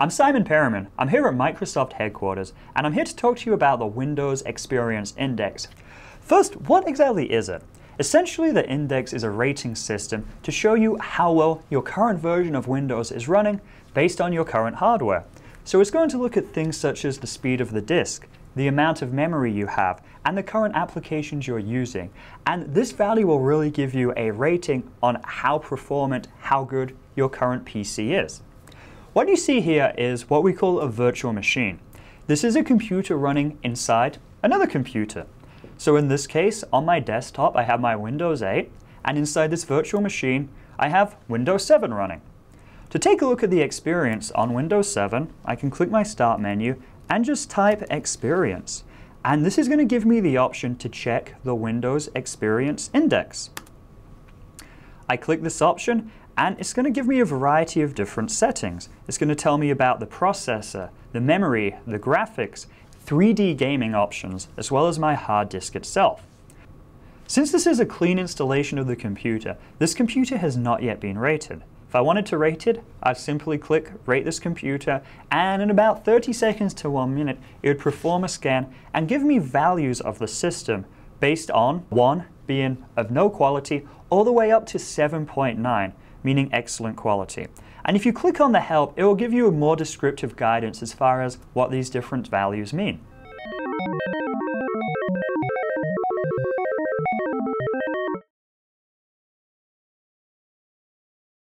I'm Symon Perriman. I'm here at Microsoft headquarters, and I'm here to talk to you about the Windows Experience Index. First, what exactly is it? Essentially, the index is a rating system to show you how well your current version of Windows is running based on your current hardware. So it's going to look at things such as the speed of the disk, the amount of memory you have, and the current applications you're using. And this value will really give you a rating on how performant, how good your current PC is. What you see here is what we call a virtual machine. This is a computer running inside another computer. So in this case, on my desktop, I have my Windows 8, and inside this virtual machine, I have Windows 7 running. To take a look at the experience on Windows 7, I can click my Start menu and just type Experience. And this is going to give me the option to check the Windows Experience Index. I click this option and it's going to give me a variety of different settings. It's going to tell me about the processor, the memory, the graphics, 3D gaming options, as well as my hard disk itself. Since this is a clean installation of the computer, this computer has not yet been rated. If I wanted to rate it, I'd simply click Rate this computer, and in about 30 seconds to one minute, it would perform a scan and give me values of the system based on 1 being of no quality all the way up to 7.9, meaning excellent quality. And if you click on the help, it will give you a more descriptive guidance as far as what these different values mean.